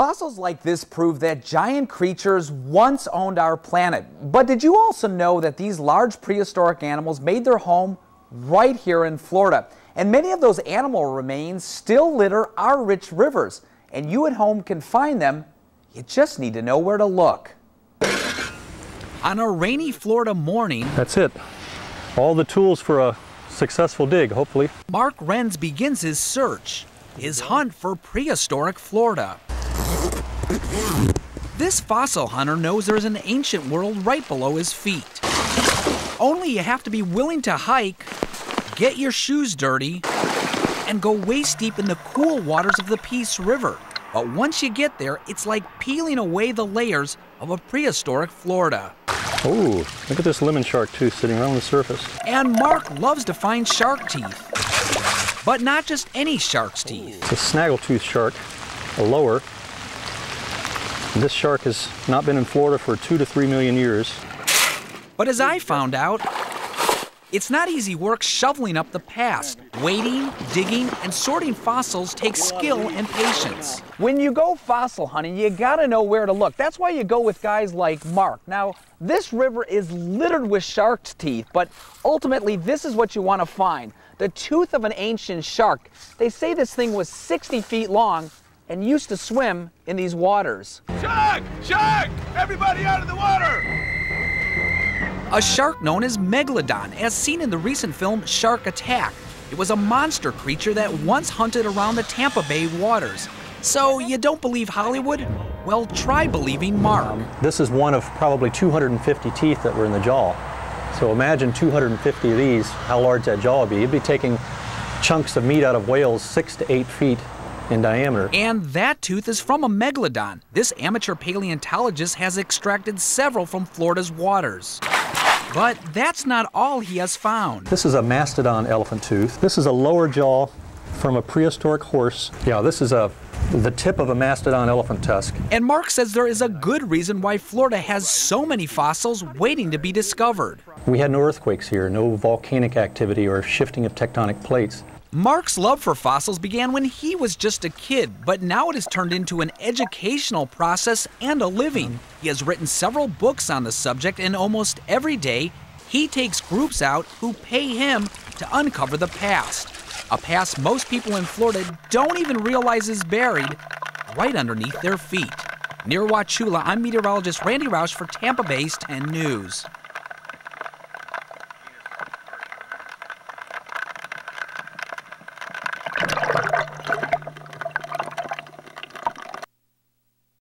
Fossils like this prove that giant creatures once owned our planet. But did you also know that these large prehistoric animals made their home right here in Florida? And many of those animal remains still litter our rich rivers. And you at home can find them. You just need to know where to look. On a rainy Florida morning, That's it. All the tools for a successful dig, hopefully. Mark Renz begins his search, his hunt for prehistoric Florida. This fossil hunter knows there's an ancient world right below his feet. Only you have to be willing to hike, get your shoes dirty, and go waist deep in the cool waters of the Peace River. But once you get there, it's like peeling away the layers of a prehistoric Florida. Oh, look at this lemon shark tooth sitting right on the surface. And Mark loves to find shark teeth. But not just any shark's teeth. It's a snaggletooth shark, a lower. This shark has not been in Florida for two to three million years. But as I found out, it's not easy work shoveling up the past. Wading, digging, and sorting fossils takes skill and patience. When you go fossil hunting, you gotta know where to look. That's why you go with guys like Mark. Now, this river is littered with shark's teeth, but ultimately, this is what you wanna find the tooth of an ancient shark. They say this thing was 60 feet long and used to swim in these waters. Shark! Shark! Everybody out of the water! A shark known as Megalodon, as seen in the recent film Shark Attack. It was a monster creature that once hunted around the Tampa Bay waters. So, you don't believe Hollywood? Well, try believing Mark. This is one of probably 250 teeth that were in the jaw. So imagine 250 of these, how large that jaw would be. You'd be taking chunks of meat out of whales six to eight feet in diameter. And that tooth is from a megalodon. This amateur paleontologist has extracted several from Florida's waters. But that's not all he has found. This is a mastodon elephant tooth. This is a lower jaw from a prehistoric horse. Yeah, this is a the tip of a mastodon elephant tusk. And Mark says there is a good reason why Florida has so many fossils waiting to be discovered. We had no earthquakes here, no volcanic activity or shifting of tectonic plates. Mark's love for fossils began when he was just a kid, but now it has turned into an educational process and a living. He has written several books on the subject, and almost every day he takes groups out who pay him to uncover the past. A past most people in Florida don't even realize is buried right underneath their feet. Near Wauchula, I'm meteorologist Randy Roush for Tampa Bay's 10 News.